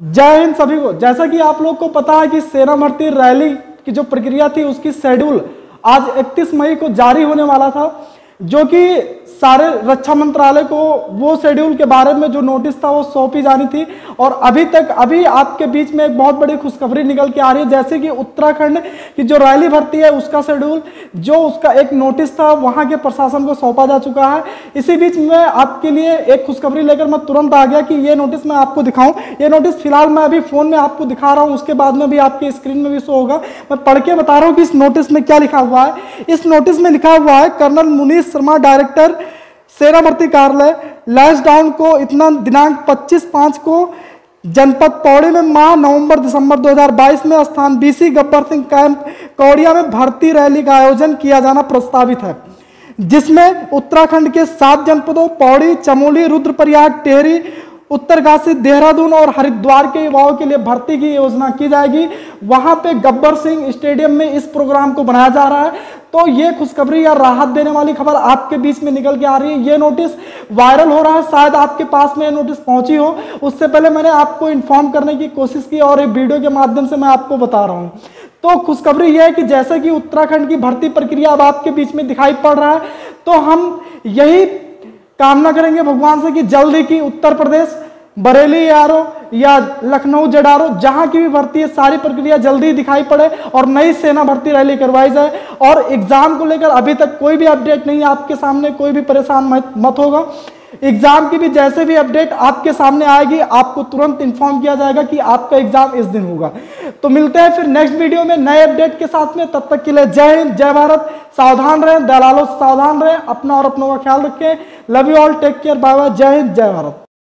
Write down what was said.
जय हिंद सभी को। जैसा कि आप लोग को पता है कि सेना भर्ती रैली की जो प्रक्रिया थी, उसकी शेड्यूल आज 31 मई को जारी होने वाला था, जो कि सारे रक्षा मंत्रालय को वो शेड्यूल के बारे में जो नोटिस था, वो सौंपी जानी थी। और अभी तक, अभी आपके बीच में एक बहुत बड़ी खुशखबरी निकल के आ रही है, जैसे कि उत्तराखंड की जो रैली भर्ती है, उसका शेड्यूल, जो उसका एक नोटिस था, वहाँ के प्रशासन को सौंपा जा चुका है। इसी बीच में आपके लिए एक खुशखबरी लेकर मैं तुरंत आ गया कि ये नोटिस मैं आपको दिखाऊँ। ये नोटिस फ़िलहाल मैं अभी फ़ोन में आपको दिखा रहा हूँ, उसके बाद में भी आपकी स्क्रीन में भी शो होगा। मैं पढ़ के बता रहा हूँ कि इस नोटिस में क्या लिखा हुआ है। इस नोटिस में लिखा हुआ है, कर्नल मुनीष शर्मा, डायरेक्टर सेना भर्ती कार्यालय लैश डाउन को इतना दिनांक 25 पाँच को जनपद पौड़ी में माह नवंबर दिसंबर 2022 में स्थान बीसी गब्बर सिंह कैंप कौड़िया में भर्ती रैली का आयोजन किया जाना प्रस्तावित है, जिसमें उत्तराखंड के सात जनपदों, पौड़ी, चमोली, रुद्रप्रयाग, टेहरी उत्तरकाशी देहरादून और हरिद्वार के युवाओं के लिए भर्ती की योजना की जाएगी। वहाँ पे गब्बर सिंह स्टेडियम में इस प्रोग्राम को बनाया जा रहा है। तो ये खुशखबरी या राहत देने वाली खबर आपके बीच में निकल के आ रही है। ये नोटिस वायरल हो रहा है। शायद आपके पास में ये नोटिस पहुँची हो। उससे पहले मैंने आपको इन्फॉर्म करने की कोशिश की और एक वीडियो के माध्यम से मैं आपको बता रहा हूँ। तो खुशखबरी यह है कि जैसे कि उत्तराखंड की भर्ती प्रक्रिया अब आपके बीच में दिखाई पड़ रहा है तो हम यही कामना करेंगे भगवान से कि जल्दी की उत्तर प्रदेश, बरेली, आरो या लखनऊ जडारो जहाँ की भी भर्ती है सारी प्रक्रिया जल्दी दिखाई पड़े और नई सेना भर्ती रैली करवाई जाए। और एग्ज़ाम को लेकर अभी तक कोई भी अपडेट नहीं है आपके सामने कोई भी परेशान मत, होगा। एग्ज़ाम की भी जैसे भी अपडेट आपके सामने आएगी आपको तुरंत इन्फॉर्म किया जाएगा कि आपका एग्ज़ाम इस दिन होगा। तो मिलते हैं फिर नेक्स्ट वीडियो में नए अपडेट के साथ में। तब तक के लिए जय हिंद जय भारत। सावधान रहें दलालों से सावधान रहें अपना और अपनों का ख्याल रखें। Love you all take care bye bye जय हिंद जय भारत।